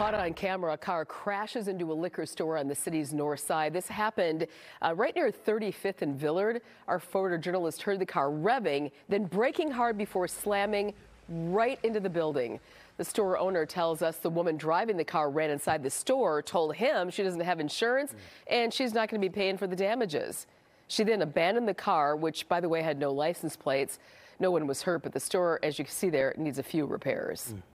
Caught on camera, a car crashes into a liquor store on the city's north side. This happened uh, right near 35th and Villard. Our photojournalist heard the car revving, then braking hard before slamming right into the building. The store owner tells us the woman driving the car ran inside the store, told him she doesn't have insurance and she's not going to be paying for the damages. She then abandoned the car, which, by the way, had no license plates. No one was hurt, but the store, as you can see there, needs a few repairs. Hmm.